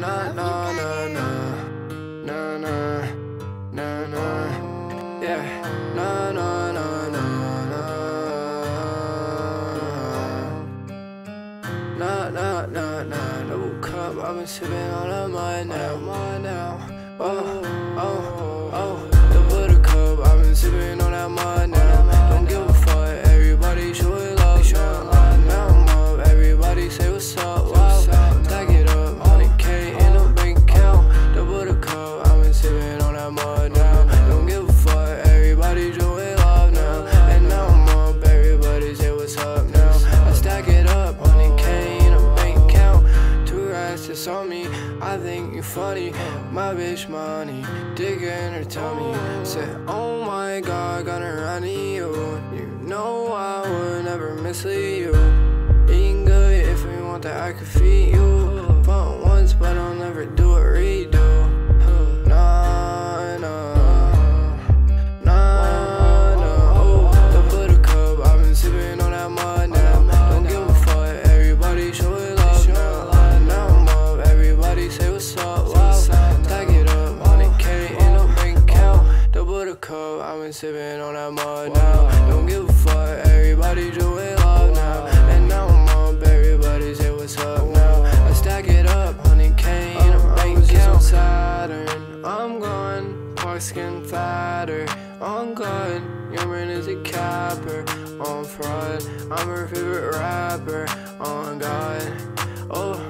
Nah, nah, nah, nah. Nah, nah. Nah, nah. Yeah. Nah, nah, nah, nah, nah. Nah, nah, nah, nah. Double cup, I've been sipping on that mine now. Mine now. Oh, rats on me, I think you're funny. My bitch money, dick in her tummy. Said, oh my god, gonna run to you. You know I would never mislead you. Eating good, if you want that, I could feed you. Fought once, but I'll never do been sipping on that mud now. Don't give a fuck, everybody it love now. And now I'm up, everybody say what's up now. I stack it up, 100k in a bank account. Saturn, I'm gone, park skin fatter. On God, your man is a capper. On fraud, I'm her favorite rapper. On God, oh.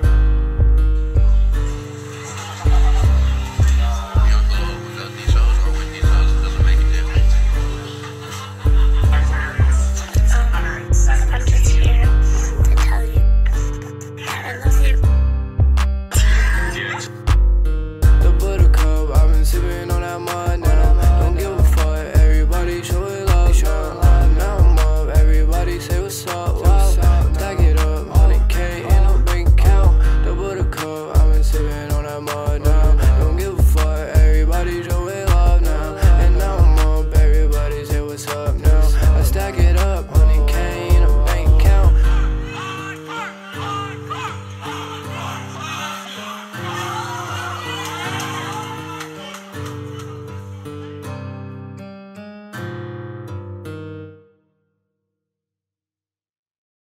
mine